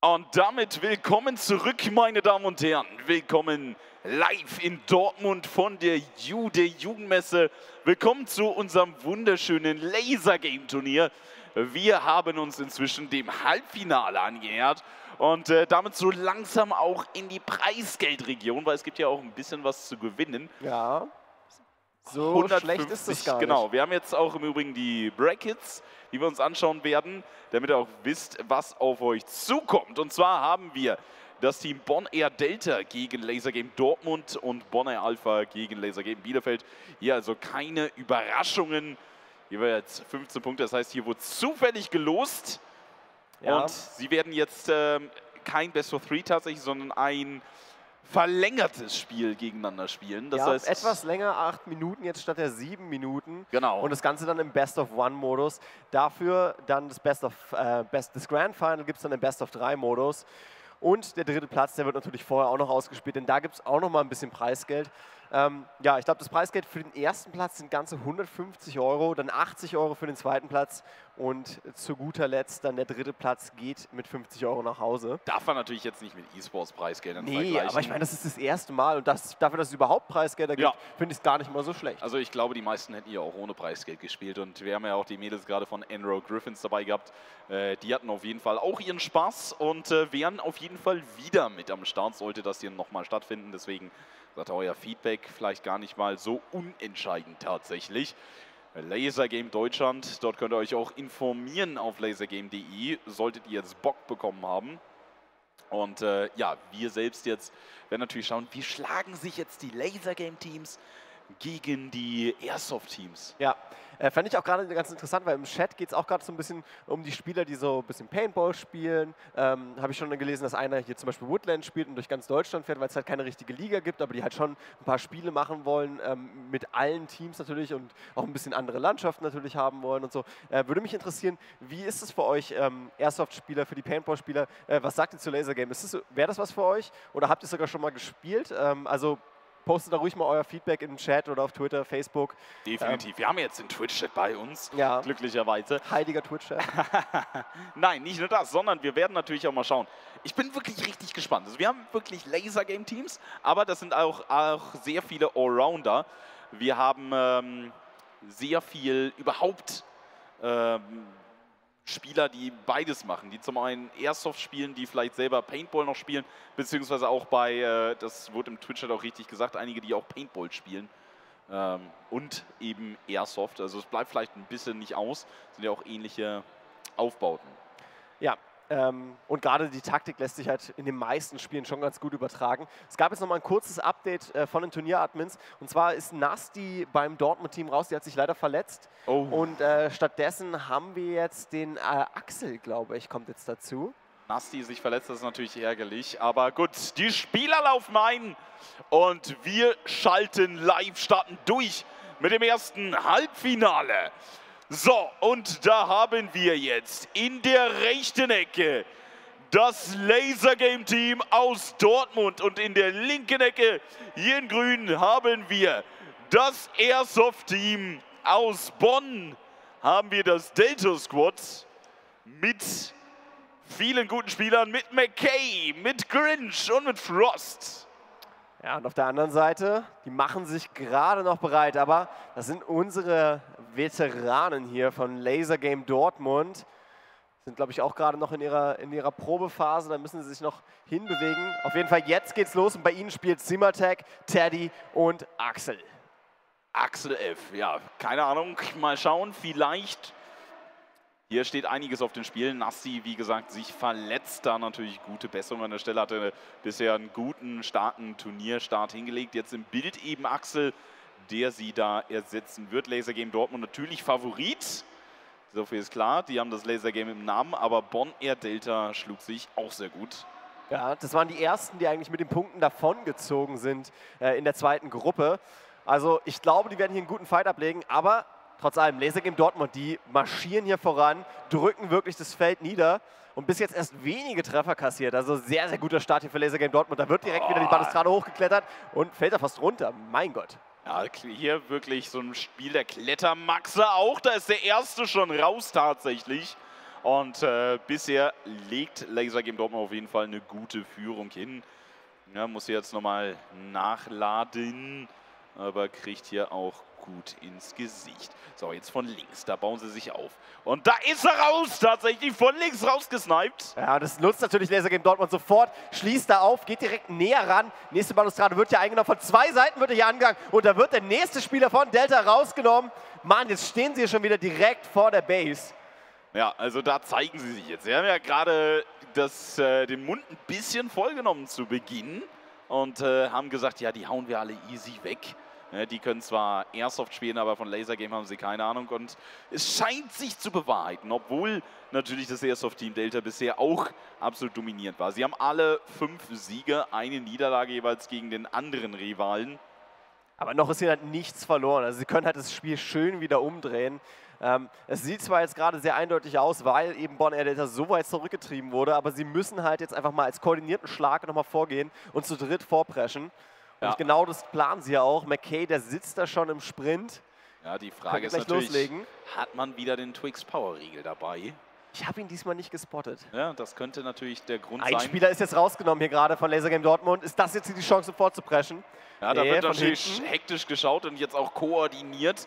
Und damit willkommen zurück, meine Damen und Herren. Willkommen live in Dortmund von der Jude Jugendmesse. Willkommen zu unserem wunderschönen Laser Game Turnier. Wir haben uns inzwischen dem Halbfinale angenähert und äh, damit so langsam auch in die Preisgeldregion, weil es gibt ja auch ein bisschen was zu gewinnen. Ja. So schlecht ist es gar nicht. Genau, wir haben jetzt auch im Übrigen die Brackets, die wir uns anschauen werden, damit ihr auch wisst, was auf euch zukommt. Und zwar haben wir das Team Bonn Air Delta gegen Laser Game Dortmund und Bonn Air Alpha gegen Laser Game Bielefeld. Hier also keine Überraschungen. Hier wird jetzt 15 Punkte, das heißt, hier wurde zufällig gelost. Ja. Und sie werden jetzt ähm, kein Best of Three tatsächlich, sondern ein verlängertes Spiel gegeneinander spielen. Das ja, heißt etwas länger, acht Minuten jetzt statt der sieben Minuten. Genau. Und das Ganze dann im Best of One Modus. Dafür dann das Best of äh, Best, das Grand Final gibt es dann im Best of Drei Modus. Und der dritte Platz, der wird natürlich vorher auch noch ausgespielt, denn da gibt es auch noch mal ein bisschen Preisgeld. Ähm, ja, ich glaube, das Preisgeld für den ersten Platz sind ganze 150 Euro, dann 80 Euro für den zweiten Platz und zu guter Letzt dann der dritte Platz geht mit 50 Euro nach Hause. Darf man natürlich jetzt nicht mit E-Sports-Preisgeldern nee, vergleichen. aber ich meine, das ist das erste Mal und das, dafür, dass es überhaupt Preisgelder gibt, ja. finde ich es gar nicht mal so schlecht. Also ich glaube, die meisten hätten ja auch ohne Preisgeld gespielt und wir haben ja auch die Mädels gerade von Enro Griffins dabei gehabt. Äh, die hatten auf jeden Fall auch ihren Spaß und äh, wären auf jeden Fall wieder mit am Start, sollte das hier nochmal stattfinden. Deswegen sagt euer Feedback vielleicht gar nicht mal so unentscheidend tatsächlich. Lasergame Deutschland, dort könnt ihr euch auch informieren auf lasergame.de, solltet ihr jetzt Bock bekommen haben. Und äh, ja, wir selbst jetzt werden natürlich schauen, wie schlagen sich jetzt die Lasergame-Teams gegen die Airsoft-Teams. Ja, äh, fand ich auch gerade ganz interessant, weil im Chat geht es auch gerade so ein bisschen um die Spieler, die so ein bisschen Paintball spielen. Ähm, Habe ich schon gelesen, dass einer hier zum Beispiel Woodland spielt und durch ganz Deutschland fährt, weil es halt keine richtige Liga gibt, aber die halt schon ein paar Spiele machen wollen, ähm, mit allen Teams natürlich und auch ein bisschen andere Landschaften natürlich haben wollen und so. Äh, würde mich interessieren, wie ist es für euch, ähm, Airsoft-Spieler, für die Paintball-Spieler? Äh, was sagt ihr zu Laser Game? Wäre das was für euch oder habt ihr sogar schon mal gespielt? Ähm, also postet da ruhig mal euer Feedback im Chat oder auf Twitter, Facebook. Definitiv. Ähm, Wir haben jetzt den Twitch-Chat bei uns, ja. glücklicherweise. Heiliger Twitch-Chat. Nein, nicht nur das, sondern wir werden natürlich auch mal schauen. Ich bin wirklich richtig gespannt. Also wir haben wirklich Laser-Game-Teams, aber das sind auch, auch sehr viele Allrounder. Wir haben ähm, sehr viel überhaupt ähm, Spieler, die beides machen, die zum einen Airsoft spielen, die vielleicht selber Paintball noch spielen, beziehungsweise auch bei, äh, das wurde im Twitch halt auch richtig gesagt, einige, die auch Paintball spielen ähm, und eben Airsoft. Also es bleibt vielleicht ein bisschen nicht aus, sind ja auch ähnliche Aufbauten. Ja, und gerade die Taktik lässt sich halt in den meisten Spielen schon ganz gut übertragen. Es gab jetzt noch mal ein kurzes Update äh, von den Turnieradmins. Und zwar ist Nasty beim Dortmund-Team raus. Die hat sich leider verletzt. Oh. Und äh, stattdessen haben wir jetzt den äh, Axel, glaube ich, kommt jetzt dazu. Nasty sich verletzt, das ist natürlich ärgerlich. Aber gut, die Spieler laufen ein. Und wir schalten live, starten durch mit dem ersten Halbfinale. So, und da haben wir jetzt in der rechten Ecke das Laser Game Team aus Dortmund und in der linken Ecke hier in grün haben wir das Airsoft Team aus Bonn. Haben wir das Delta Squad mit vielen guten Spielern, mit McKay, mit Grinch und mit Frost. Ja, und auf der anderen Seite, die machen sich gerade noch bereit, aber das sind unsere Veteranen hier von Laser Game Dortmund. Sind, glaube ich, auch gerade noch in ihrer, in ihrer Probephase, da müssen sie sich noch hinbewegen. Auf jeden Fall, jetzt geht's los und bei ihnen spielt Zimmertag, Teddy und Axel. Axel F, ja, keine Ahnung, mal schauen, vielleicht hier steht einiges auf dem Spiel. Nassi, wie gesagt, sich verletzt. Da natürlich gute Besserung an der Stelle. Hatte bisher einen guten, starken Turnierstart hingelegt. Jetzt im Bild eben Axel, der sie da ersetzen wird. Laser Game Dortmund natürlich Favorit. So viel ist klar. Die haben das Laser Game im Namen. Aber Bonn Air Delta schlug sich auch sehr gut. Ja, das waren die ersten, die eigentlich mit den Punkten davongezogen sind äh, in der zweiten Gruppe. Also ich glaube, die werden hier einen guten Fight ablegen, aber trotz allem, Laser Game Dortmund, die marschieren hier voran, drücken wirklich das Feld nieder und bis jetzt erst wenige Treffer kassiert. Also sehr, sehr guter Start hier für Laser Game Dortmund. Da wird direkt oh. wieder die Balustrade hochgeklettert und fällt da fast runter. Mein Gott. Ja, hier wirklich so ein Spiel der Klettermaxe auch. Da ist der erste schon raus tatsächlich. Und äh, bisher legt Laser Game Dortmund auf jeden Fall eine gute Führung hin. Ja, muss jetzt nochmal nachladen, aber kriegt hier auch gut ins Gesicht. So, jetzt von links, da bauen sie sich auf. Und da ist er raus, tatsächlich von links rausgesniped. Ja, das nutzt natürlich Laser Game Dortmund sofort, schließt da auf, geht direkt näher ran. Nächste Balustrade wird hier eingenommen, von zwei Seiten wird er hier angegangen und da wird der nächste Spieler von Delta rausgenommen. Mann, jetzt stehen sie hier schon wieder direkt vor der Base. Ja, also da zeigen sie sich jetzt. Sie haben ja gerade das, äh, den Mund ein bisschen vollgenommen zu Beginn und äh, haben gesagt, ja, die hauen wir alle easy weg. Ja, die können zwar Airsoft spielen, aber von Laser Game haben sie keine Ahnung. Und es scheint sich zu bewahrheiten, obwohl natürlich das Airsoft-Team Delta bisher auch absolut dominierend war. Sie haben alle fünf Siege, eine Niederlage jeweils gegen den anderen Rivalen. Aber noch ist hier halt nichts verloren. Also sie können halt das Spiel schön wieder umdrehen. Ähm, es sieht zwar jetzt gerade sehr eindeutig aus, weil eben Bonn Air Delta so weit zurückgetrieben wurde, aber sie müssen halt jetzt einfach mal als koordinierten Schlag nochmal vorgehen und zu dritt vorpreschen. Ja. Und genau das planen sie ja auch. McKay, der sitzt da schon im Sprint. Ja, die Frage ist natürlich, loslegen. hat man wieder den Twix Power Riegel dabei? Ich habe ihn diesmal nicht gespottet. Ja, das könnte natürlich der Grund Ein sein. Ein Spieler ist jetzt rausgenommen hier gerade von Laser Game Dortmund. Ist das jetzt die Chance, sofort zu preschen? Ja, da nee, wird natürlich hektisch geschaut und jetzt auch koordiniert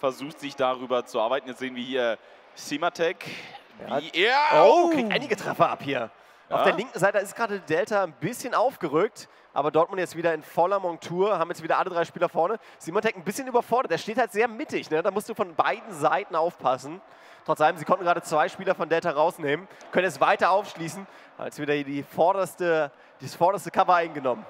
versucht, sich darüber zu arbeiten. Jetzt sehen wir hier Simatek, wie er... Oh, kriegt einige Treffer ab hier. Ja. Auf der linken Seite ist gerade Delta ein bisschen aufgerückt, aber Dortmund jetzt wieder in voller Montur, haben jetzt wieder alle drei Spieler vorne. Simatek ein bisschen überfordert, der steht halt sehr mittig, ne? da musst du von beiden Seiten aufpassen. Trotz allem, sie konnten gerade zwei Spieler von Delta rausnehmen, können jetzt weiter aufschließen, als wieder die vorderste, das vorderste Cover eingenommen.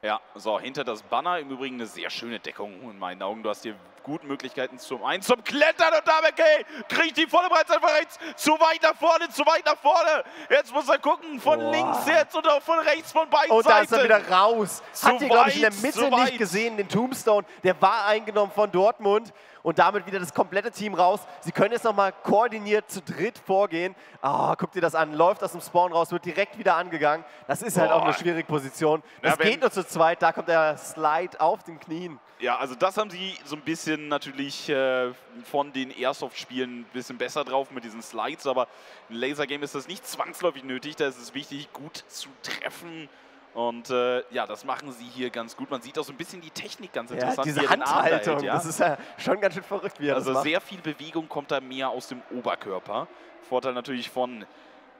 Ja, so, hinter das Banner im Übrigen eine sehr schöne Deckung in meinen Augen. Du hast hier gute Möglichkeiten zum einen zum Klettern und damit okay, kriegt die volle Breite von rechts, zu weit nach vorne, zu weit nach vorne. Jetzt muss er gucken, von Boah. links jetzt und auch von rechts, von beiden und Seiten. Und da ist er wieder raus. Zu Hat ihr, glaube ich, in der Mitte nicht gesehen, den Tombstone. Der war eingenommen von Dortmund und damit wieder das komplette Team raus. Sie können jetzt nochmal koordiniert zu dritt vorgehen. Ah, oh, guck dir das an, läuft aus dem Spawn raus, wird direkt wieder angegangen. Das ist halt Boah. auch eine schwierige Position. Das ja, geht nur zu zweit, da kommt der Slide auf den Knien. Ja, also das haben sie so ein bisschen natürlich äh, von den Airsoft-Spielen ein bisschen besser drauf mit diesen Slides, aber im Laser-Game ist das nicht zwangsläufig nötig, da ist es wichtig, gut zu treffen und äh, ja, das machen sie hier ganz gut. Man sieht auch so ein bisschen die Technik ganz interessant. Ja, diese Handhaltung, hält, ja? das ist ja schon ganz schön verrückt, wie er Also sehr viel Bewegung kommt da mehr aus dem Oberkörper. Vorteil natürlich von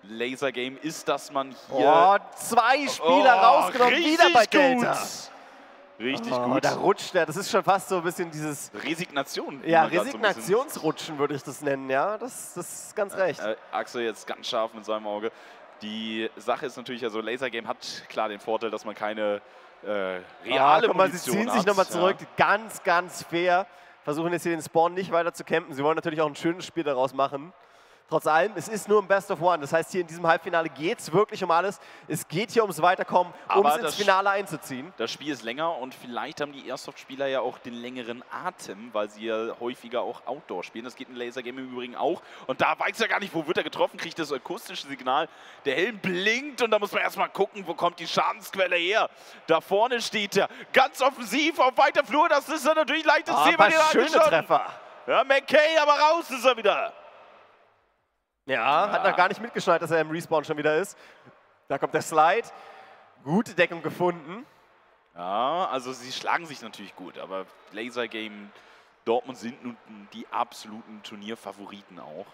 Laser Game ist, dass man hier... Oh, zwei Spieler oh, rausgenommen, wieder bei Delta. Richtig oh, gut. Da rutscht er. Das ist schon fast so ein bisschen dieses... Resignation. Ja, Resignationsrutschen würde ich das nennen, ja. Das, das ist ganz recht. Äh, Axel jetzt ganz scharf mit seinem Auge. Die Sache ist natürlich, also Laser Game hat klar den Vorteil, dass man keine äh, reale ah, guck mal, Sie ziehen sich nochmal zurück, ja. ganz, ganz fair. Versuchen jetzt hier den Spawn nicht weiter zu campen. Sie wollen natürlich auch ein schönes Spiel daraus machen. Trotz allem, es ist nur ein Best of One. Das heißt, hier in diesem Halbfinale geht es wirklich um alles. Es geht hier ums Weiterkommen, um es ins Finale einzuziehen. Das Spiel ist länger und vielleicht haben die Airsoft-Spieler ja auch den längeren Atem, weil sie ja häufiger auch Outdoor spielen. Das geht in Laser Game im Übrigen auch. Und da weiß er gar nicht, wo wird er getroffen, kriegt das akustische Signal. Der Helm blinkt und da muss man erstmal gucken, wo kommt die Schadensquelle her. Da vorne steht er ganz offensiv auf weiter Flur. Das ist dann natürlich leichtes oh, Ziel bei Schöne Treffer. Ja, McKay, aber raus ist er wieder. Ja, ja, hat noch gar nicht mitgeschnallt, dass er im Respawn schon wieder ist. Da kommt der Slide. Gute Deckung gefunden. Ja, also sie schlagen sich natürlich gut, aber Laser Game Dortmund sind nun die absoluten Turnierfavoriten auch.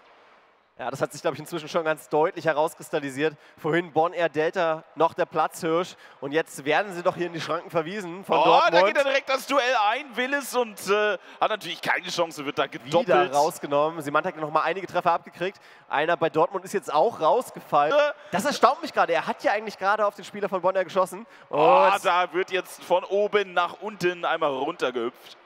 Ja, das hat sich, glaube ich, inzwischen schon ganz deutlich herauskristallisiert. Vorhin Bonn Air Delta noch der Platzhirsch und jetzt werden sie doch hier in die Schranken verwiesen von oh, Dortmund. da geht er direkt das Duell ein, Willis und äh, hat natürlich keine Chance, wird da gedoppelt. Wieder rausgenommen. Simant hat noch mal einige Treffer abgekriegt. Einer bei Dortmund ist jetzt auch rausgefallen. Äh. Das erstaunt mich gerade. Er hat ja eigentlich gerade auf den Spieler von Bonn Air geschossen. Oh, da wird jetzt von oben nach unten einmal runtergehüpft.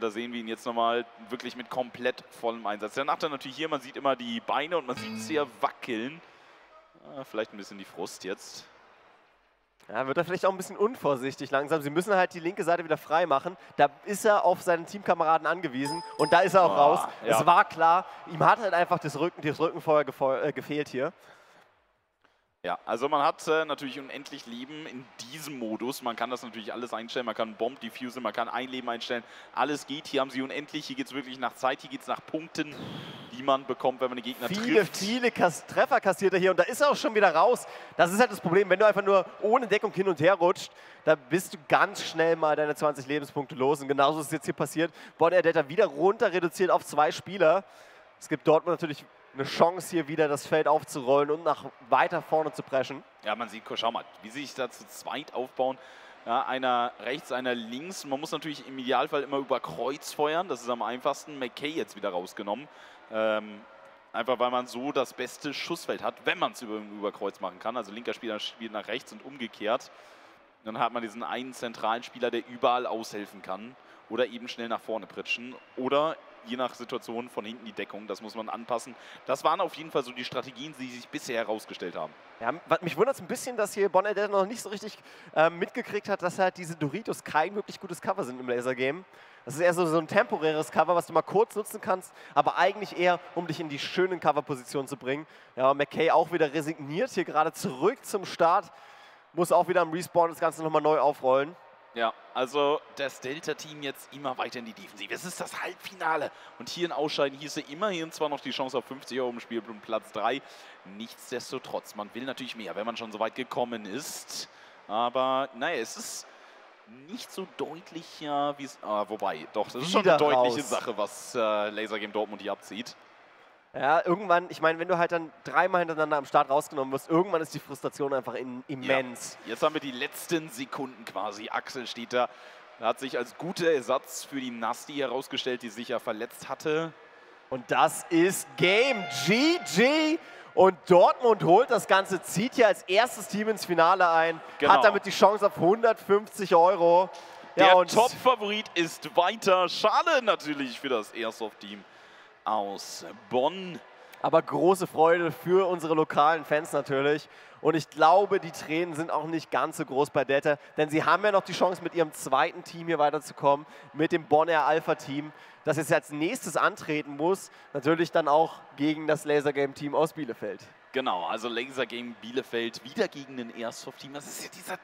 Da sehen wir ihn jetzt nochmal wirklich mit komplett vollem Einsatz. Danach dann natürlich hier, man sieht immer die Beine und man sieht sehr wackeln. Ja, vielleicht ein bisschen die Frust jetzt. Ja, wird er vielleicht auch ein bisschen unvorsichtig langsam. Sie müssen halt die linke Seite wieder frei machen. Da ist er auf seinen Teamkameraden angewiesen und da ist er auch oh, raus. Ja. Es war klar, ihm hat halt einfach das, Rücken, das Rückenfeuer äh, gefehlt hier. Ja, also man hat äh, natürlich unendlich Leben in diesem Modus. Man kann das natürlich alles einstellen. Man kann Bomb diffusen, man kann ein Leben einstellen. Alles geht. Hier haben sie unendlich. Hier geht es wirklich nach Zeit. Hier geht es nach Punkten. die man bekommt, wenn man den Gegner viele, trifft. viele Kas Treffer kassiert er hier und da ist er auch schon wieder raus. Das ist halt das Problem, wenn du einfach nur ohne Deckung hin und her rutscht, da bist du ganz schnell mal deine 20 Lebenspunkte los und genauso ist es jetzt hier passiert. Bonn Erdetta wieder runter reduziert auf zwei Spieler. Es gibt Dortmund natürlich eine Chance, hier wieder das Feld aufzurollen und nach weiter vorne zu preschen. Ja, man sieht, schau mal, wie sie sich da zu zweit aufbauen. Ja, einer rechts, einer links. Man muss natürlich im Idealfall immer über Kreuz feuern. Das ist am einfachsten. McKay jetzt wieder rausgenommen. Ähm, einfach weil man so das beste Schussfeld hat, wenn man es über, über Kreuz machen kann. Also linker Spieler spielt nach rechts und umgekehrt. Dann hat man diesen einen zentralen Spieler, der überall aushelfen kann. Oder eben schnell nach vorne pritschen. Oder je nach Situation von hinten die Deckung. Das muss man anpassen. Das waren auf jeden Fall so die Strategien, die sich bisher herausgestellt haben. Ja, mich wundert es ein bisschen, dass hier Bonnet noch nicht so richtig äh, mitgekriegt hat, dass halt diese Doritos kein wirklich gutes Cover sind im Laser-Game. Das ist eher so, so ein temporäres Cover, was du mal kurz nutzen kannst, aber eigentlich eher, um dich in die schönen Cover-Positionen zu bringen. Ja, McKay auch wieder resigniert, hier gerade zurück zum Start. Muss auch wieder am Respawn das Ganze nochmal neu aufrollen. Ja, also das Delta-Team jetzt immer weiter in die Defensive. Es ist das Halbfinale. Und hier ein Ausscheiden hieße immerhin zwar noch die Chance auf 50 Euro im Spiel um Platz 3. Nichtsdestotrotz, man will natürlich mehr, wenn man schon so weit gekommen ist. Aber naja, es ist nicht so deutlich, ja, wie es. Ah, wobei, doch, das ist schon eine deutliche raus. Sache, was äh, Laser Game Dortmund hier abzieht. Ja, irgendwann, ich meine, wenn du halt dann dreimal hintereinander am Start rausgenommen wirst, irgendwann ist die Frustration einfach in, immens. Ja. Jetzt haben wir die letzten Sekunden quasi. Axel steht da, hat sich als guter Ersatz für die Nasti herausgestellt, die sich ja verletzt hatte. Und das ist Game GG. Und Dortmund holt das Ganze, zieht hier als erstes Team ins Finale ein, genau. hat damit die Chance auf 150 Euro. Der ja, Top-Favorit ist weiter. Schade natürlich für das Airsoft-Team aus Bonn. Aber große Freude für unsere lokalen Fans natürlich. Und ich glaube, die Tränen sind auch nicht ganz so groß bei Detta, denn sie haben ja noch die Chance, mit ihrem zweiten Team hier weiterzukommen, mit dem Bonner Alpha-Team, das jetzt als nächstes antreten muss, natürlich dann auch gegen das Laser Game Team aus Bielefeld. Genau, also Laser Game Bielefeld wieder gegen ein Airsoft-Team. Das ist ja dieser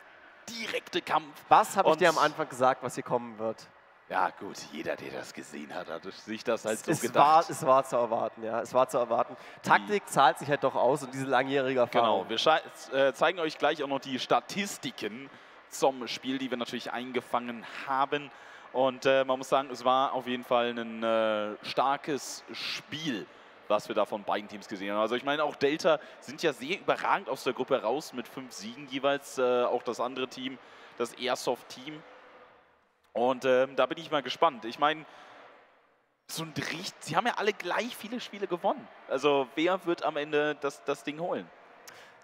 direkte Kampf. Was habe ich dir am Anfang gesagt, was hier kommen wird? Ja, gut, jeder, der das gesehen hat, hat sich das halt so es gedacht. War, es war zu erwarten, ja. Es war zu erwarten. Taktik die, zahlt sich halt doch aus und diese langjährige Erfahrung. Genau, wir äh, zeigen euch gleich auch noch die Statistiken zum Spiel, die wir natürlich eingefangen haben. Und äh, man muss sagen, es war auf jeden Fall ein äh, starkes Spiel, was wir da von beiden Teams gesehen haben. Also ich meine, auch Delta sind ja sehr überragend aus der Gruppe raus mit fünf Siegen jeweils. Äh, auch das andere Team, das Airsoft-Team und ähm, da bin ich mal gespannt. Ich meine, so ein Richt, sie haben ja alle gleich viele Spiele gewonnen. Also wer wird am Ende das, das Ding holen?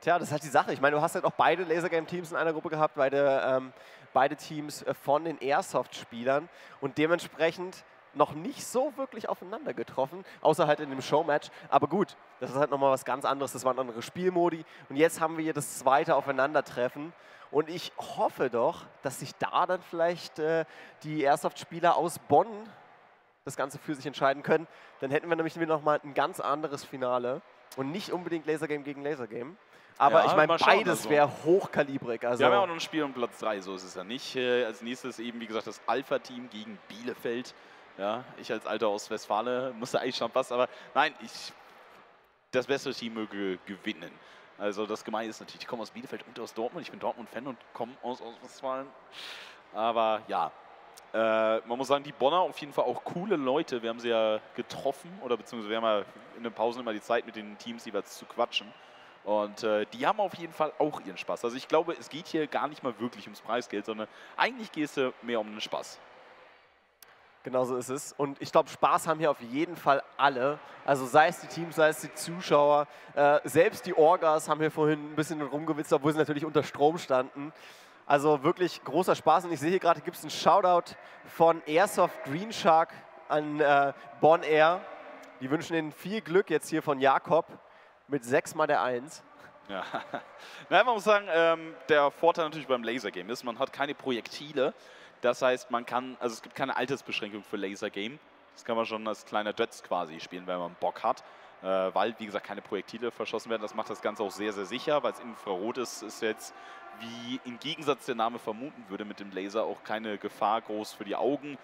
Tja, das ist halt die Sache. Ich meine, du hast halt auch beide Lasergame-Teams in einer Gruppe gehabt, beide, ähm, beide Teams äh, von den Airsoft-Spielern und dementsprechend noch nicht so wirklich aufeinander getroffen, außer halt in dem Showmatch. Aber gut, das ist halt nochmal was ganz anderes. Das waren andere Spielmodi. Und jetzt haben wir hier das zweite Aufeinandertreffen. Und ich hoffe doch, dass sich da dann vielleicht äh, die Airsoft-Spieler aus Bonn das Ganze für sich entscheiden können. Dann hätten wir nämlich nochmal ein ganz anderes Finale und nicht unbedingt Lasergame gegen Lasergame. Aber ja, ich meine, beides also. wäre hochkalibrig. Also wir haben ja auch noch ein Spiel um Platz 3, so ist es ja nicht. Äh, als nächstes eben, wie gesagt, das Alpha-Team gegen Bielefeld. Ja, ich als Alter aus Westfalen musste eigentlich schon was, aber nein, ich, das bessere Team möge gewinnen. Also das Gemeine ist natürlich, ich komme aus Bielefeld und aus Dortmund. Ich bin Dortmund-Fan und komme aus, Westfalen. Aber ja, äh, man muss sagen, die Bonner auf jeden Fall auch coole Leute. Wir haben sie ja getroffen oder beziehungsweise wir haben ja in den Pausen immer die Zeit mit den Teams jeweils zu quatschen. Und äh, die haben auf jeden Fall auch ihren Spaß. Also ich glaube, es geht hier gar nicht mal wirklich ums Preisgeld, sondern eigentlich geht es mehr um den Spaß. Genauso ist es. Und ich glaube, Spaß haben hier auf jeden Fall alle. Also sei es die Teams, sei es die Zuschauer. Äh, selbst die Orgas haben hier vorhin ein bisschen rumgewitzt, obwohl sie natürlich unter Strom standen. Also wirklich großer Spaß. Und ich sehe hier gerade, gibt es einen Shoutout von Airsoft Green Shark an äh, Bon Air. Die wünschen Ihnen viel Glück jetzt hier von Jakob mit 6 mal der 1. Ja, naja, man muss sagen, ähm, der Vorteil natürlich beim Laser Game ist, man hat keine Projektile. Das heißt, man kann, also es gibt keine Altersbeschränkung für Laser Game. Das kann man schon als kleiner Dötz quasi spielen, wenn man Bock hat. Äh, weil, wie gesagt, keine Projektile verschossen werden. Das macht das Ganze auch sehr, sehr sicher, weil es Infrarot ist, ist jetzt, wie im Gegensatz der Name vermuten würde, mit dem Laser auch keine Gefahr groß für die Augen.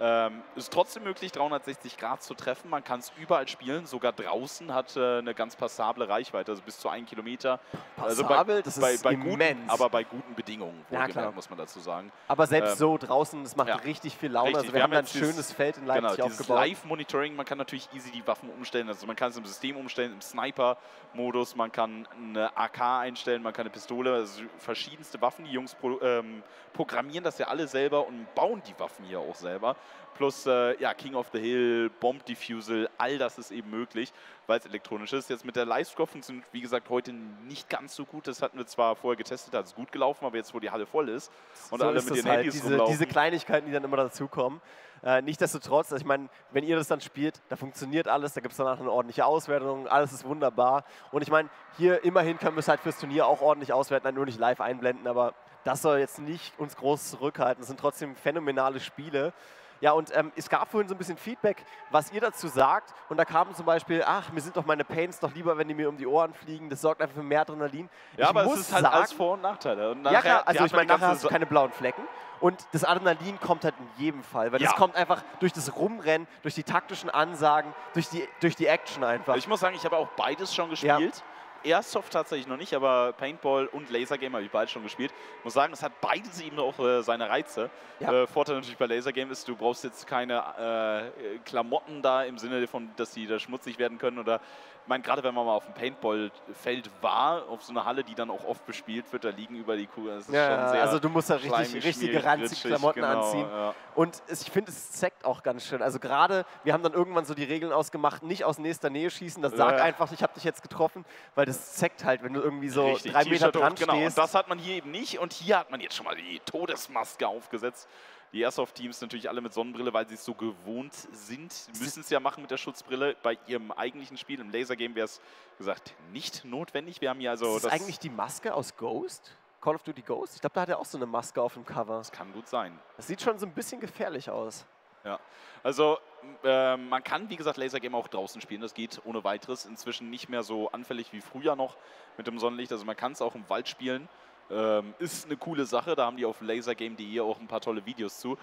Ähm, ist trotzdem möglich, 360 Grad zu treffen. Man kann es überall spielen, sogar draußen hat äh, eine ganz passable Reichweite, also bis zu 1 Kilometer. Passabel, also bei, das bei, ist bei immens. Guten, aber bei guten Bedingungen, Ja, klar. muss man dazu sagen. Aber selbst Ähm, so draußen, das macht ja. richtig viel Laune. Richtig, Also wir, wir haben haben ein dieses- schönes Feld in Genau, Leipzig dieses aufgebaut. Live-Monitoring, man kann natürlich easy die Waffen umstellen. Also man kann es im System umstellen, im Sniper-Modus, man kann eine AK einstellen, man kann eine Pistole, also verschiedenste Waffen. Die Jungs pro, ähm, programmieren das ja alle selber und bauen die Waffen hier auch selber. Plus äh, ja, King of the Hill, Bomb Diffusal, all das ist eben möglich, weil es elektronisch ist. Jetzt mit der Live-Score funktioniert, wie gesagt, heute nicht ganz so gut. Das hatten wir zwar vorher getestet, da ist es gut gelaufen, aber jetzt, wo die Halle voll ist und so alle ist mit ihren halt, Handys diese, rumlaufen. diese Kleinigkeiten, die dann immer dazukommen. Äh, Nichtsdestotrotz, also ich meine, wenn ihr das dann spielt, da funktioniert alles, da gibt es danach eine ordentliche Auswertung, alles ist wunderbar. Und ich meine, hier immerhin können wir es halt fürs Turnier auch ordentlich auswerten, halt nur nicht live einblenden, aber das soll jetzt nicht uns groß zurückhalten. Das sind trotzdem phänomenale Spiele. Ja, und ähm, es gab vorhin so ein bisschen Feedback, was ihr dazu sagt. Und da kam zum Beispiel, ach, mir sind doch meine Pains doch lieber, wenn die mir um die Ohren fliegen. Das sorgt einfach für mehr Adrenalin. ja, ich aber muss es ist halt sagen, alles Vor- und Nachteile. Und ja klar, also ich meine, nachher hast du keine blauen Flecken. Und das Adrenalin kommt halt in jedem Fall, weil das Ja. kommt einfach durch das Rumrennen, durch die taktischen Ansagen, durch die, durch die Action einfach. Ich muss sagen, ich habe auch beides schon gespielt. Airsoft tatsächlich noch nicht, aber Paintball und Lasergame habe ich beides schon gespielt. Ich muss sagen, es hat beides eben auch äh, seine Reize. Ja. Äh, Vorteil natürlich bei Lasergame ist, du brauchst jetzt keine äh, Klamotten da im Sinne von, dass die da schmutzig werden können oder ich meine, gerade wenn man mal auf dem Paintball-Feld war, auf so einer Halle, die dann auch oft bespielt wird, da liegen über die Kugeln. Ja, schon sehr also du musst da richtig, richtige ranzige Klamotten genau, anziehen. Ja. Und ich finde, es zeckt auch ganz schön. Also gerade, wir haben dann irgendwann so die Regeln ausgemacht, nicht aus nächster Nähe schießen, das sag Ja. einfach, ich habe dich jetzt getroffen, weil das zeckt halt, wenn du irgendwie so Richtig, drei Meter dran genau. stehst. Und das hat man hier eben nicht. Und hier hat man jetzt schon mal die Todesmaske aufgesetzt. Die Airsoft-Teams natürlich alle mit Sonnenbrille, weil sie es so gewohnt sind, müssen es ja machen mit der Schutzbrille. Bei ihrem eigentlichen Spiel im Lasergame wäre es gesagt nicht notwendig. Wir haben hier also ist das eigentlich die Maske aus Ghost? Call of Duty Ghost? Ich glaube, da hat er auch so eine Maske auf dem Cover. das kann gut sein. Das sieht schon so ein bisschen gefährlich aus. Ja. Also äh, man kann, wie gesagt, Lasergame auch draußen spielen. Das geht ohne weiteres. Inzwischen nicht mehr so anfällig wie früher noch mit dem Sonnenlicht. Also man kann es auch im Wald spielen. Ähm, ist eine coole Sache. Da haben die auf lasergame.de auch ein paar tolle Videos zu.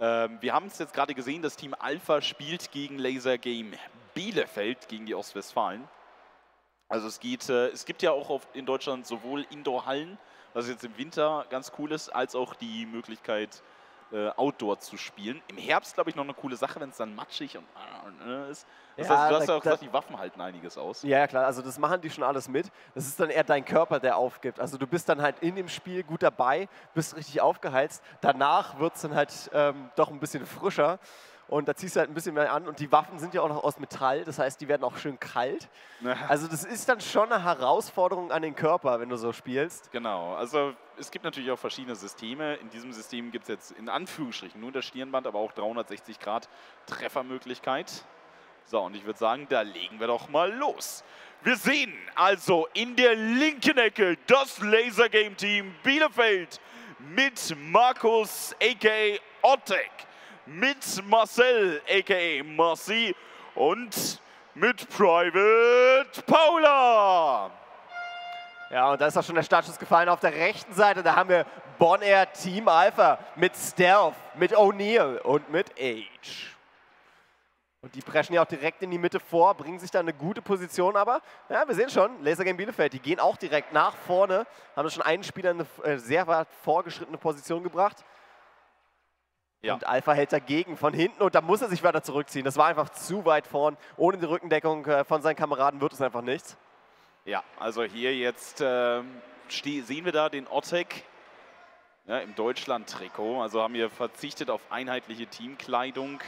Ähm, wir haben es jetzt gerade gesehen, das Team Alpha spielt gegen Lasergame Bielefeld, gegen die Ostwestfalen. Also es geht, äh, es gibt ja auch auf, in Deutschland sowohl Indoor-Hallen, was jetzt im Winter ganz cool ist, als auch die Möglichkeit, äh, Outdoor zu spielen. Im Herbst, glaube ich, noch eine coole Sache, wenn es dann matschig und äh, ist. Das Ja, heißt, du hast ja auch gesagt, die Waffen halten einiges aus. Ja, ja, klar, also das machen die schon alles mit. Das ist dann eher dein Körper, der aufgibt. Also du bist dann halt in dem Spiel gut dabei, bist richtig aufgeheizt. Danach wird es dann halt ähm, doch ein bisschen frischer. Und da ziehst du halt ein bisschen mehr an. Und die Waffen sind ja auch noch aus Metall, das heißt, die werden auch schön kalt. Also das ist dann schon eine Herausforderung an den Körper, wenn du so spielst. Genau, also es gibt natürlich auch verschiedene Systeme. In diesem System gibt es jetzt in Anführungsstrichen nur das Stirnband, aber auch 360 Grad Treffermöglichkeit. So, und ich würde sagen, da legen wir doch mal los. Wir sehen also in der linken Ecke das Lasergame-Team Bielefeld mit Markus a.k.a. Ottek, mit Marcel a.k.a. Marci und mit Private Paula. Ja, und da ist auch schon der Startschuss gefallen auf der rechten Seite. Da haben wir Bon Air Team Alpha mit Stealth, mit O'Neill und mit Age. Und die preschen ja auch direkt in die Mitte vor, bringen sich da eine gute Position, aber ja, wir sehen schon, Laser Game Bielefeld, die gehen auch direkt nach vorne, haben schon einen Spieler in eine äh, sehr weit vorgeschrittene Position gebracht. Ja. Und Alpha hält dagegen von hinten und da muss er sich weiter zurückziehen. Das war einfach zu weit vorn. Ohne die Rückendeckung äh, von seinen Kameraden wird es einfach nichts. Ja, also hier jetzt ste- sehen wir da den Ottek ja, im Deutschland-Trikot. Also haben wir verzichtet auf einheitliche Teamkleidung.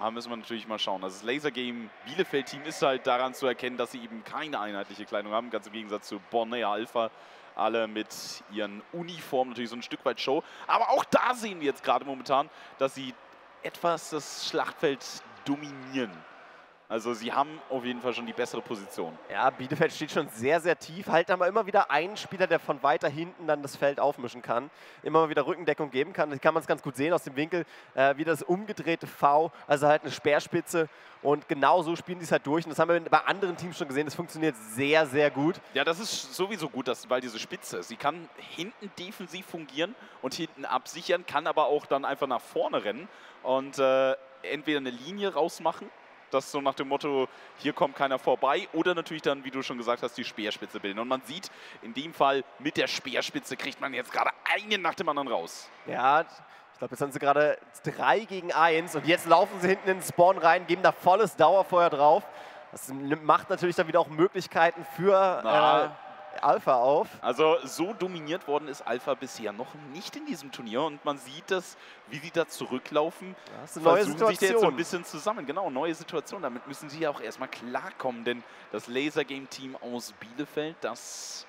Da müssen wir natürlich mal schauen. Also das Lasergame Bielefeld-Team ist halt daran zu erkennen, dass sie eben keine einheitliche Kleidung haben, ganz im Gegensatz zu Bonner Alpha. Alle mit ihren Uniformen, natürlich so ein Stück weit Show. Aber auch da sehen wir jetzt gerade momentan, dass sie etwas das Schlachtfeld dominieren. Also sie haben auf jeden Fall schon die bessere Position. Ja, Bielefeld steht schon sehr, sehr tief. Halt aber immer wieder einen Spieler, der von weiter hinten dann das Feld aufmischen kann. Immer mal wieder Rückendeckung geben kann. Das kann man es ganz gut sehen aus dem Winkel. Äh, wieder das umgedrehte V, also halt eine Speerspitze. Und genau so spielen die es halt durch. Und das haben wir bei anderen Teams schon gesehen. Das funktioniert sehr, sehr gut. Ja, das ist sowieso gut, dass, weil diese Spitze, sie kann hinten defensiv fungieren und hinten absichern, kann aber auch dann einfach nach vorne rennen und äh, entweder eine Linie rausmachen das so nach dem Motto, hier kommt keiner vorbei. Oder natürlich dann, wie du schon gesagt hast, die Speerspitze bilden. Und man sieht, in dem Fall mit der Speerspitze kriegt man jetzt gerade einen nach dem anderen raus. Ja, ich glaube, jetzt sind sie gerade 3 gegen 1 und jetzt laufen sie hinten in den Spawn rein, geben da volles Dauerfeuer drauf. Das macht natürlich dann wieder auch Möglichkeiten für äh, Alpha auf. Also so dominiert worden ist Alpha bisher noch nicht in diesem Turnier und man sieht das, wie sie da zurücklaufen. Das ist eine neue Situation. sich jetzt so ein bisschen zusammen. Genau, neue Situation. Damit müssen sie ja auch erstmal klarkommen, denn das Laser Game Team aus Bielefeld, das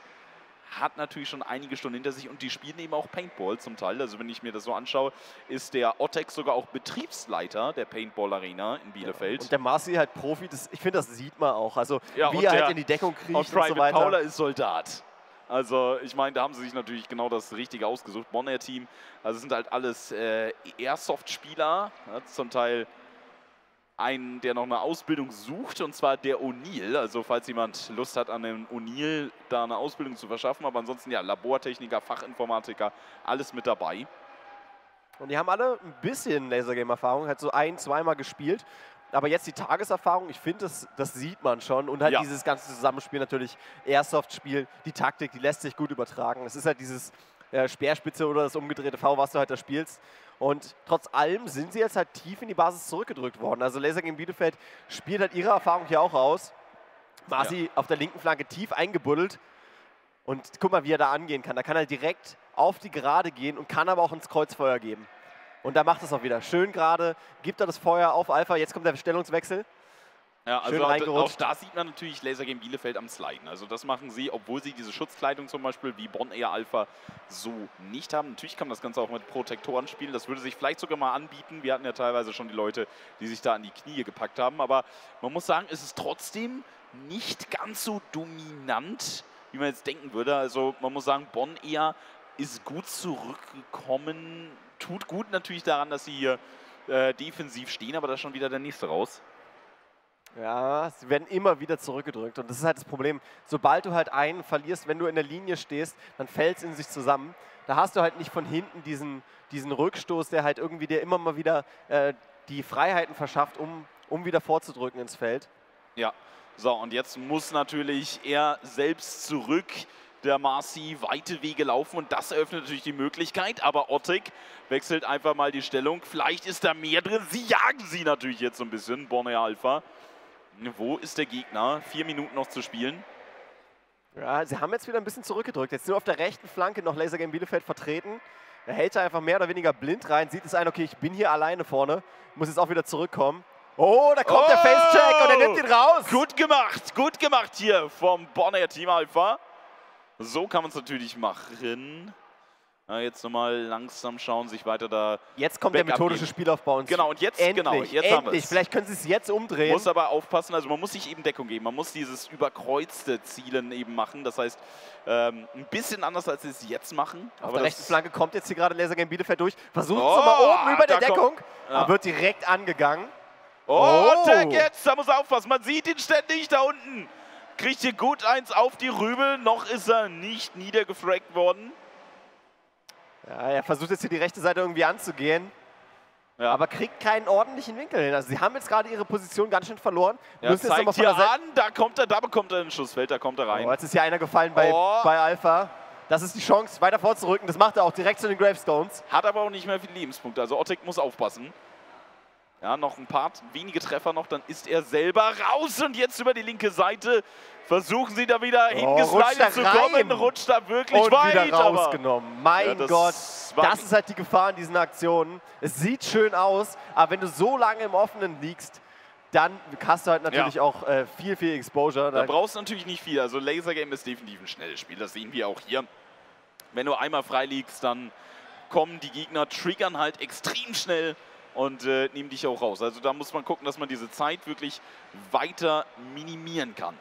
hat natürlich schon einige Stunden hinter sich und die spielen eben auch Paintball zum Teil. Also wenn ich mir das so anschaue, ist der Ottex sogar auch Betriebsleiter der Paintball Arena in Bielefeld. Und der Marci halt Profi, das, ich finde, das sieht man auch. Also ja, wie er halt in die Deckung kriegt und, und so weiter. Paula ist Soldat. Also ich meine, da haben sie sich natürlich genau das Richtige ausgesucht. Bonner Team, also sind halt alles äh, Airsoft-Spieler, ja, zum Teil einen, der noch eine Ausbildung sucht, und zwar der O'Neill. Also falls jemand Lust hat, an dem O'Neill da eine Ausbildung zu verschaffen. Aber ansonsten ja, Labortechniker, Fachinformatiker, alles mit dabei. Und die haben alle ein bisschen Lasergame-Erfahrung, halt so ein, zweimal gespielt. Aber jetzt die Tageserfahrung, ich finde, das, das sieht man schon. Und halt ja. dieses ganze Zusammenspiel natürlich, Airsoft-Spiel, die Taktik, die lässt sich gut übertragen. Es ist halt dieses äh, Speerspitze oder das umgedrehte V, was du halt da spielst. Und trotz allem sind sie jetzt halt tief in die Basis zurückgedrückt worden. Also Laser gegen Bielefeld spielt halt ihre Erfahrung hier auch aus. Masi ja. auf der linken Flanke tief eingebuddelt. Und guck mal, wie er da angehen kann. Da kann er direkt auf die Gerade gehen und kann aber auch ins Kreuzfeuer geben. Und da macht es auch wieder. Schön gerade, gibt er das Feuer auf Alpha. Jetzt kommt der Stellungswechsel. Ja, also auch, da sieht man natürlich Laser Game Bielefeld am Sliden. Also das machen sie, obwohl sie diese Schutzkleidung zum Beispiel wie Bonn Air Alpha so nicht haben. Natürlich kann man das Ganze auch mit Protektoren spielen. Das würde sich vielleicht sogar mal anbieten. Wir hatten ja teilweise schon die Leute, die sich da an die Knie gepackt haben. Aber man muss sagen, es ist trotzdem nicht ganz so dominant, wie man jetzt denken würde. Also man muss sagen, Bonn Air ist gut zurückgekommen. Tut gut natürlich daran, dass sie hier äh, defensiv stehen, aber da ist schon wieder der nächste raus. Ja, sie werden immer wieder zurückgedrückt und das ist halt das Problem. Sobald du halt einen verlierst, wenn du in der Linie stehst, dann fällt es in sich zusammen. Da hast du halt nicht von hinten diesen, diesen Rückstoß, der halt irgendwie dir immer mal wieder äh, die Freiheiten verschafft, um, um wieder vorzudrücken ins Feld. Ja, so und jetzt muss natürlich er selbst zurück der Marci weite Wege laufen und das eröffnet natürlich die Möglichkeit, aber Ottek wechselt einfach mal die Stellung. Vielleicht ist da mehr drin. Sie jagen sie natürlich jetzt so ein bisschen, Borneo Alpha. Wo ist der Gegner? Vier Minuten noch zu spielen. Ja, sie haben jetzt wieder ein bisschen zurückgedrückt. Jetzt nur auf der rechten Flanke noch Laser Game Bielefeld vertreten. Er hält da einfach mehr oder weniger blind rein, sieht es ein, okay, ich bin hier alleine vorne, muss jetzt auch wieder zurückkommen. Oh, da kommt oh! der Face-Check und er nimmt ihn raus. Gut gemacht, gut gemacht hier vom Bonner Team Alpha. So kann man es natürlich machen. Ja, jetzt nochmal langsam schauen, sich weiter da. Jetzt kommt Backup der methodische Spielaufbau. Und genau, und jetzt, endlich, genau, jetzt endlich. haben wir es. Vielleicht können Sie es jetzt umdrehen. Muss aber aufpassen, also man muss sich eben Deckung geben. Man muss dieses überkreuzte Zielen eben machen. Das heißt, ähm, ein bisschen anders, als Sie es jetzt machen. Auf der rechten Flanke kommt jetzt hier gerade Laser Game Bielefeld durch. Versucht oh, es mal oben über der Deckung. Kommt, ja. Aber wird direkt angegangen. Oh, oh. Tag jetzt, da muss er aufpassen. Man sieht ihn ständig da unten. Kriegt hier gut eins auf die Rübel. Noch ist er nicht niedergefragt worden. Ja, er versucht jetzt hier die rechte Seite irgendwie anzugehen. Ja. Aber kriegt keinen ordentlichen Winkel hin. Also sie haben jetzt gerade ihre Position ganz schön verloren. Ja, Müssen zeigt jetzt hier an, da kommt er, da bekommt er ein Schussfeld, da kommt er rein. Oh, jetzt ist hier einer gefallen bei, oh. bei Alpha. Das ist die Chance, weiter vorzurücken. Das macht er auch direkt zu den Gravestones. Hat aber auch nicht mehr viele Lebenspunkte. Also Ottek muss aufpassen. Ja, noch ein paar wenige Treffer noch, dann ist er selber raus und jetzt über die linke Seite versuchen sie da wieder oh, hingeslidet zu kommen, rutscht da wirklich und weit. Wieder rausgenommen. Mein ja, das Gott, das ist halt die Gefahr in diesen Aktionen. Es sieht schön aus, aber wenn du so lange im Offenen liegst, dann hast du halt natürlich ja. auch äh, viel, viel Exposure. Da brauchst du natürlich nicht viel. Also Laser Game ist definitiv ein schnelles Spiel, das sehen wir auch hier. Wenn du einmal frei liegst, dann kommen die Gegner, triggern halt extrem schnell und äh, nehmen dich auch raus. Also da muss man gucken, dass man diese Zeit wirklich weiter minimieren kann.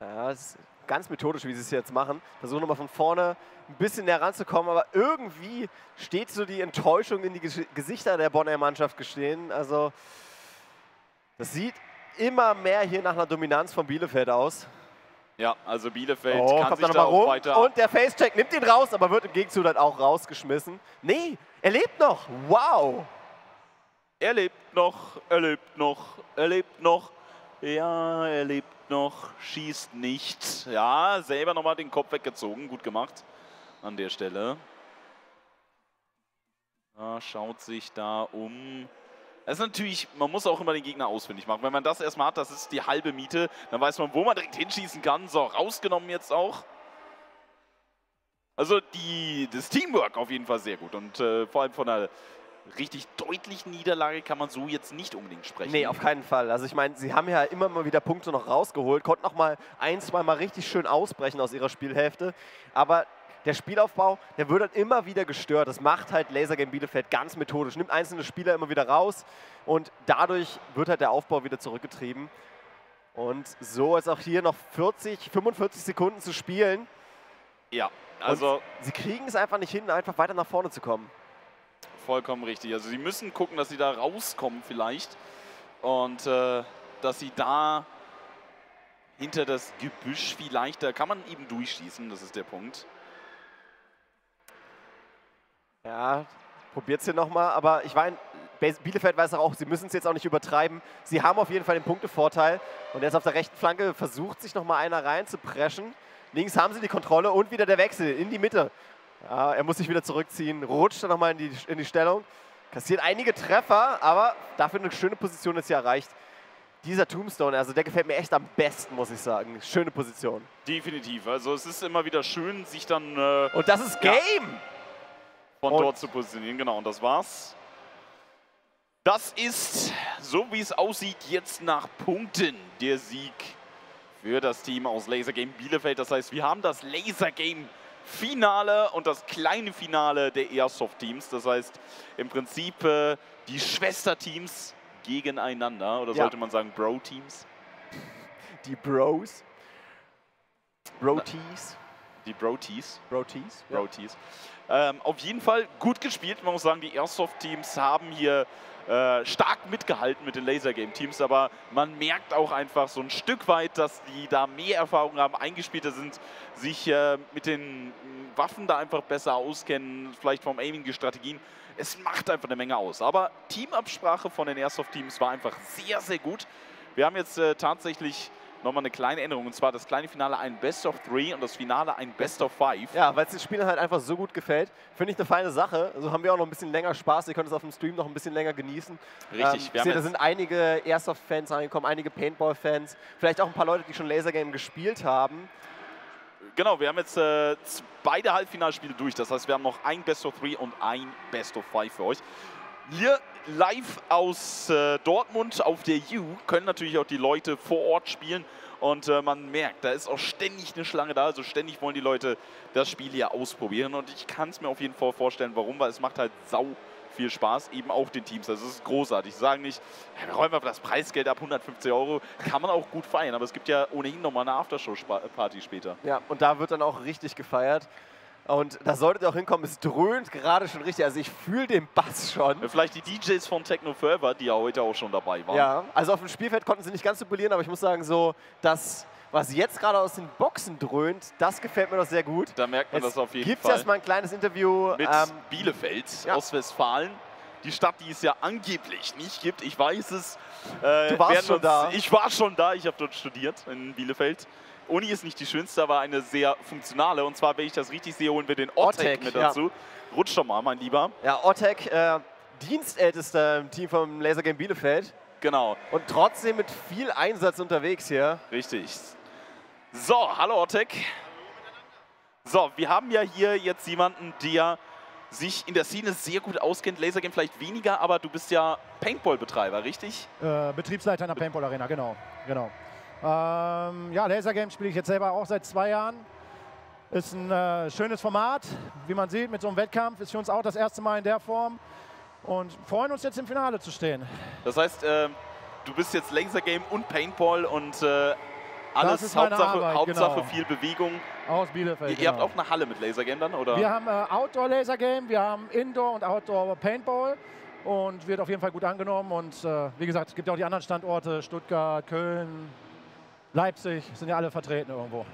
Ja, das ist ganz methodisch, wie sie es jetzt machen. Versuchen nochmal von vorne ein bisschen näher ranzukommen, aber irgendwie steht so die Enttäuschung in die Gesichter der Bonner Mannschaft gestehen. Also das sieht immer mehr hier nach einer Dominanz von Bielefeld aus. Ja, also Bielefeld oh, kann sich da auch rum. weiter... Und der Facecheck nimmt ihn raus, aber wird im Gegenzug dann auch rausgeschmissen. Nee, er lebt noch. Wow. Er lebt noch, er lebt noch, er lebt noch. Ja, er lebt noch, schießt nicht. Ja, selber nochmal den Kopf weggezogen. Gut gemacht an der Stelle. Ja, schaut sich da um. Das ist natürlich, man muss auch immer den Gegner ausfindig machen. Wenn man das erstmal hat, das ist die halbe Miete, dann weiß man, wo man direkt hinschießen kann. So, rausgenommen jetzt auch. Also die, das Teamwork auf jeden Fall sehr gut und äh, vor allem von einer richtig deutlichen Niederlage kann man so jetzt nicht unbedingt sprechen. Nee, auf keinen Fall. Also ich meine, sie haben ja immer mal wieder Punkte noch rausgeholt, konnten noch mal ein, zwei Mal richtig schön ausbrechen aus ihrer Spielhälfte, aber der Spielaufbau, der wird dann immer wieder gestört. Das macht halt Laser Game Bielefeld ganz methodisch. Nimmt einzelne Spieler immer wieder raus und dadurch wird halt der Aufbau wieder zurückgetrieben. Und so ist auch hier noch 40, 45 Sekunden zu spielen. Ja, also. Und sie kriegen es einfach nicht hin, einfach weiter nach vorne zu kommen. Vollkommen richtig. Also sie müssen gucken, dass sie da rauskommen vielleicht. Und äh, dass sie da hinter das Gebüsch vielleicht, da kann man eben durchschießen, das ist der Punkt. Ja, probiert es hier nochmal. Aber ich meine, Bielefeld weiß auch, sie müssen es jetzt auch nicht übertreiben. Sie haben auf jeden Fall den Punktevorteil. Und jetzt auf der rechten Flanke versucht sich nochmal einer reinzupreschen. Links haben sie die Kontrolle und wieder der Wechsel in die Mitte. Ja, er muss sich wieder zurückziehen, rutscht dann nochmal in die, in die Stellung. Kassiert einige Treffer, aber dafür eine schöne Position ist hier erreicht. Dieser Tombstone, also der gefällt mir echt am besten, muss ich sagen. Schöne Position. Definitiv. Also es ist immer wieder schön, sich dann... Äh, und das ist Game! Ja von und dort zu positionieren. Genau, und das war's. Das ist, so wie es aussieht, jetzt nach Punkten der Sieg für das Team aus Laser Game Bielefeld. Das heißt, wir haben das Laser Game Finale und das kleine Finale der Airsoft-Teams. Das heißt, im Prinzip äh, die Schwesterteams gegeneinander. Oder ja. sollte man sagen Bro-Teams? Die Bros. Bro-Tees. Die Bro-Tees. Bro-Tees. Bro-Tees. Ähm, auf jeden Fall gut gespielt. Man muss sagen, die Airsoft-Teams haben hier äh, stark mitgehalten mit den Laser-Game-Teams, aber man merkt auch einfach so ein Stück weit, dass die da mehr Erfahrung haben, eingespielter sind, sich äh, mit den Waffen da einfach besser auskennen, vielleicht vom Aiming, die Strategien. Es macht einfach eine Menge aus. Aber Teamabsprache von den Airsoft-Teams war einfach sehr, sehr gut. Wir haben jetzt äh, tatsächlich nochmal eine kleine Änderung. Und zwar das kleine Finale ein Best of Three und das Finale ein Best of Five. Ja, weil es den Spielern halt einfach so gut gefällt. Finde ich eine feine Sache. So also haben wir auch noch ein bisschen länger Spaß. Ihr könnt es auf dem Stream noch ein bisschen länger genießen. Richtig. Ähm, sehe, da sind einige Airsoft-Fans reingekommen, einige Paintball-Fans. Vielleicht auch ein paar Leute, die schon Laser Game gespielt haben. Genau, wir haben jetzt äh, beide Halbfinalspiele durch. Das heißt, wir haben noch ein Best of Three und ein Best of Five für euch. Hier live aus äh, Dortmund auf der U können natürlich auch die Leute vor Ort spielen. Und äh, man merkt, da ist auch ständig eine Schlange da. Also ständig wollen die Leute das Spiel hier ausprobieren. Und ich kann es mir auf jeden Fall vorstellen, warum, weil es macht halt sau viel Spaß, eben auch den Teams. Also es ist großartig. Sie sagen nicht, wir räumen einfach das Preisgeld ab, 150 Euro. Kann man auch gut feiern, aber es gibt ja ohnehin nochmal eine Aftershow-Party später. Ja, und da wird dann auch richtig gefeiert. Und da solltet ihr auch hinkommen, es dröhnt gerade schon richtig. Also ich fühle den Bass schon. Vielleicht die DJs von Techno Forever, die ja heute auch schon dabei waren. Ja, also auf dem Spielfeld konnten sie nicht ganz so polieren, aber ich muss sagen, so das, was jetzt gerade aus den Boxen dröhnt, das gefällt mir doch sehr gut. Da merkt man jetzt das auf jeden gibt's Fall. Gibt es erstmal ein kleines Interview mit ähm, Bielefeld ja. aus Westfalen. Die Stadt, die es ja angeblich nicht gibt. Ich weiß es. Äh, du warst schon uns, da. Ich war schon da. Ich habe dort studiert in Bielefeld. Uni ist nicht die schönste, aber eine sehr funktionale. Und zwar, wenn ich das richtig sehe, holen wir den Ottec mit dazu. Ja. Rutsch doch mal, mein Lieber. Ja, Ottec, äh, dienstältester im Team vom Laser Game Bielefeld. Genau. Und trotzdem mit viel Einsatz unterwegs hier. Richtig. So, hallo Ottec. So, wir haben ja hier jetzt jemanden, der sich in der Szene sehr gut auskennt. Lasergame vielleicht weniger, aber du bist ja Paintball-Betreiber, richtig? Äh, Betriebsleiter in der Paintball-Arena, genau. genau. Ähm, ja, Laser Games spiele ich jetzt selber auch seit zwei Jahren. Ist ein äh, schönes Format, wie man sieht, mit so einem Wettkampf. Ist für uns auch das erste Mal in der Form. und freuen uns jetzt im Finale zu stehen. Das heißt, äh, du bist jetzt Laser Game und Paintball und äh, alles Hauptsache, Arbeit, Hauptsache genau. viel Bewegung. Aus Bielefeld. Ihr, ihr habt genau. auch eine Halle mit Laser Game dann, oder? Wir haben äh, Outdoor Laser Game, wir haben Indoor und Outdoor Paintball und wird auf jeden Fall gut angenommen. Und äh, wie gesagt, es gibt ja auch die anderen Standorte, Stuttgart, Köln, Leipzig, sind ja alle vertreten irgendwo.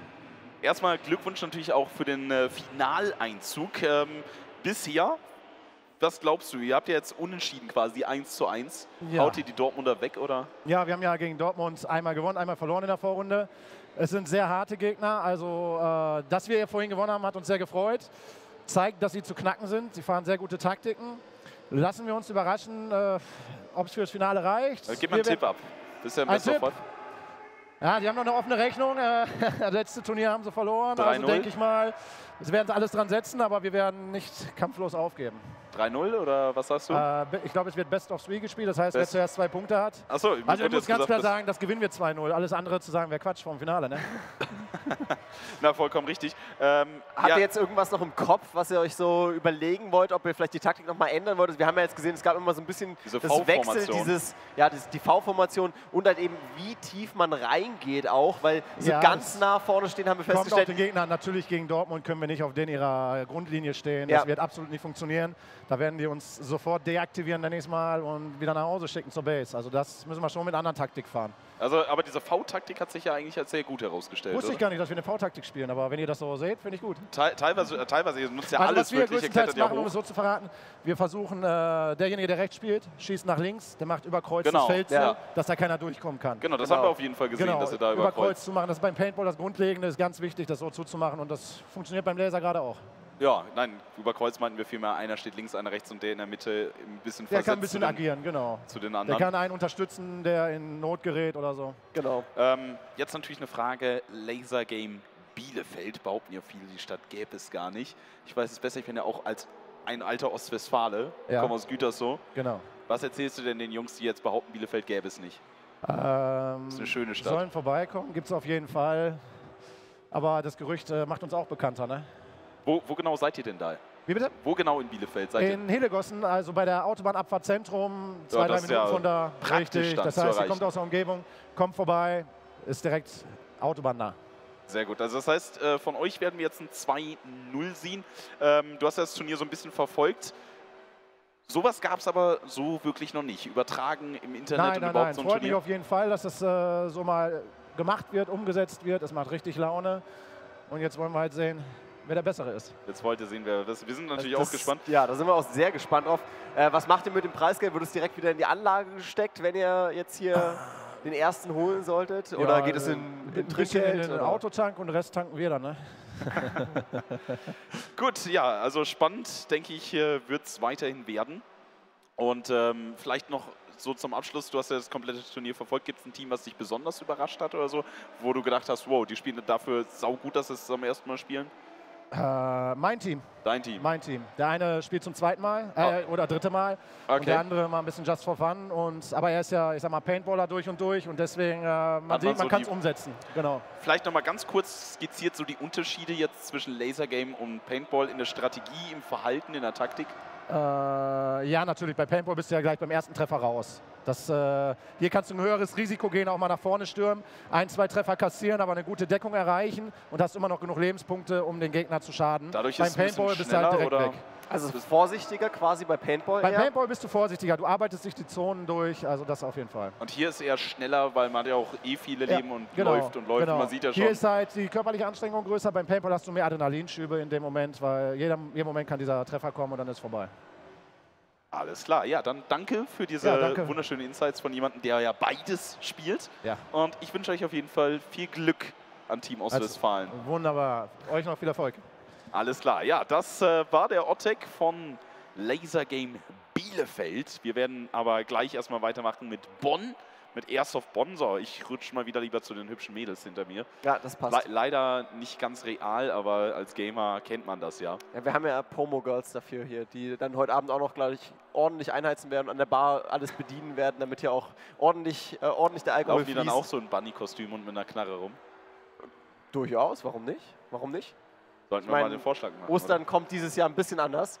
Erstmal Glückwunsch natürlich auch für den äh, Finaleinzug. Ähm, bisher, was glaubst du? Ihr habt ja jetzt unentschieden quasi 1 zu 1. Ja. Haut ihr die Dortmunder weg, oder? Ja, wir haben ja gegen Dortmund einmal gewonnen, einmal verloren in der Vorrunde. Es sind sehr harte Gegner, also äh, dass wir vorhin gewonnen haben, hat uns sehr gefreut. Zeigt, dass sie zu knacken sind. Sie fahren sehr gute Taktiken. Lassen wir uns überraschen, äh, ob es fürs Finale reicht. Äh, Gib mal einen Tipp ab. Das ist ja ein Ein Tipp? Five. Ja, die haben noch eine offene Rechnung. Äh, das letzte Turnier haben sie verloren. Also 3-0. denke ich mal, es werden sie alles dran setzen, aber wir werden nicht kampflos aufgeben. 3-0 oder was sagst du? Äh, ich glaube, es wird Best of Three gespielt. Das heißt, wer Best- zuerst zwei Punkte hat. Achso, Also ich muss ganz klar sagen, das gewinnen wir 2-0. Alles andere zu sagen, wäre Quatsch vom Finale. Ne? Na, vollkommen richtig. Ähm, Habt ja, ihr jetzt irgendwas noch im Kopf, was ihr euch so überlegen wollt, ob ihr vielleicht die Taktik noch mal ändern wollt? Wir haben ja jetzt gesehen, es gab immer so ein bisschen Diese das V-Formation. Wechsel, dieses, ja, das, die V-Formation und halt eben, wie tief man reingeht auch, weil so Ja, ganz nah vorne stehen, haben wir Kommt auf festgestellt, den Gegner. Natürlich gegen Dortmund können wir nicht auf den ihrer Grundlinie stehen. Ja. Das wird absolut nicht funktionieren. Da werden die uns sofort deaktivieren, nenne ich es mal, und wieder nach Hause schicken zur Base. Also das müssen wir schon mit einer anderen Taktik fahren. also, aber diese V-Taktik hat sich ja eigentlich als sehr gut herausgestellt. Wusste ich oder? gar nicht, dass wir eine V-Taktik spielen, aber wenn ihr das so seht, finde ich gut. Teil, teilweise, äh, teilweise, ihr nutzt ja also alles was wir größtenteils klettert machen, um es so zu verraten, wir versuchen, äh, derjenige, der rechts spielt, schießt nach links, der macht über Kreuz Genau, das Feld ja. dass da keiner durchkommen kann. Genau, das Genau. haben wir auf jeden Fall gesehen, Genau, dass ihr da über Kreuz überkreuzt. zu machen, das ist beim Paintball das Grundlegende, ist ganz wichtig, das so zuzumachen und das funktioniert beim Laser gerade auch. Ja, nein, über Kreuz meinten wir vielmehr, einer steht links, einer rechts und der in der Mitte ein bisschen Der kann ein bisschen zu, den, agieren, genau. zu den Der anderen. kann einen unterstützen, der in Not gerät oder so. genau. Ähm, jetzt natürlich eine Frage, Laser Game Bielefeld, behaupten ja viele, die Stadt gäbe es gar nicht. Ich weiß es besser, ich bin ja auch als ein alter Ostwestfale, Ja. komme aus Gütersloh. Genau. Was erzählst du denn den Jungs, die jetzt behaupten, Bielefeld gäbe es nicht? Ähm, ist eine schöne Stadt. Sollen vorbeikommen, gibt es auf jeden Fall. Aber das Gerücht äh, macht uns auch bekannter, ne? Wo, wo genau seid ihr denn da? Wie bitte? Wo genau in Bielefeld seid ihr? In Hillegossen, also bei der Autobahnabfahrtzentrum, zwei, Ja, drei Minuten ja von da. Richtig. Das heißt, ihr kommt aus der Umgebung, kommt vorbei, ist direkt autobahnnah. Sehr gut. Also das heißt, äh, von euch werden wir jetzt ein 2-0 sehen. Ähm, du hast ja das Turnier so ein bisschen verfolgt. Sowas gab es aber so wirklich noch nicht. Übertragen im Internet Nein, und nein, überhaupt nein. so ein Freut mich auf jeden Fall, dass das äh, so mal gemacht wird, umgesetzt wird. Es macht richtig Laune. Und jetzt wollen wir halt sehen, wer der Bessere ist. Jetzt wollt ihr sehen, wer das Wir sind natürlich Das- auch gespannt. Ja, da sind wir auch sehr gespannt drauf. Äh, was macht ihr mit dem Preisgeld? Wird es direkt wieder in die Anlage gesteckt, wenn ihr jetzt hier den ersten holen solltet? Oder Ja, geht es in, äh, in in Trinkgeld? den oder? Autotank und den Rest tanken wir dann, ne? Gut, ja, also spannend, denke ich, wird es weiterhin werden. Und ähm, vielleicht noch so zum Abschluss, du hast ja das komplette Turnier verfolgt, gibt es ein Team, was dich besonders überrascht hat oder so, wo du gedacht hast, wow, die spielen dafür saugut, dass sie es zum ersten Mal spielen? Äh, mein Team, Dein Team. mein Team. Der eine spielt zum zweiten Mal äh, oder dritte Mal und der Okay. andere mal ein bisschen just for fun. Und, aber er ist ja, ich sag mal, Paintballer durch und durch und deswegen, äh, man, man sieht, so man kann es umsetzen. Genau. Vielleicht noch mal ganz kurz skizziert so die Unterschiede jetzt zwischen Laser Game und Paintball in der Strategie, im Verhalten, in der Taktik. Äh, ja, natürlich, bei Paintball bist du ja gleich beim ersten Treffer raus. Das, äh, hier kannst du ein höheres Risiko gehen, auch mal nach vorne stürmen, ein, zwei Treffer kassieren, aber eine gute Deckung erreichen und hast immer noch genug Lebenspunkte, um den Gegner zu schaden. Dadurch beim ist Paintball bist du halt schneller, direkt weg. Also vorsichtiger quasi bei Paintball Beim eher? Paintball bist du vorsichtiger, du arbeitest sich die Zonen durch, also das auf jeden Fall. Und hier ist eher schneller, weil man hat ja auch eh viele Ja, Leben und genau, läuft und läuft. genau. Und man sieht ja Hier schon, ist halt die körperliche Anstrengung größer, beim Paintball hast du mehr Adrenalinschübe in dem Moment, weil jeder, jeden Moment kann dieser Treffer kommen und dann ist vorbei. Alles klar. Ja, dann danke für diese Ja, danke. wunderschönen Insights von jemandem, der ja beides spielt. Ja. Und ich wünsche euch auf jeden Fall viel Glück an Team Ostwestfalen. Wunderbar. Euch noch viel Erfolg. Alles klar, ja, das äh, war der Ottek von Laser Game Bielefeld. Wir werden aber gleich erstmal weitermachen mit Bonn, mit Airsoft Bonn. So, ich rutsche mal wieder lieber zu den hübschen Mädels hinter mir. Ja, das passt. Le leider nicht ganz real, aber als Gamer kennt man das ja. Ja, wir haben ja Promo-Girls dafür hier, die dann heute Abend auch noch gleich ordentlich einheizen werden und an der Bar alles bedienen werden, damit hier auch ordentlich, äh, ordentlich der Alkohol Laufen die dann fließt. auch so ein Bunny-Kostüm und mit einer Knarre rum? Durchaus, warum nicht? Warum nicht? Sollten Ich wir mal mein, den Vorschlag machen. Ostern kommt dieses Jahr ein bisschen anders.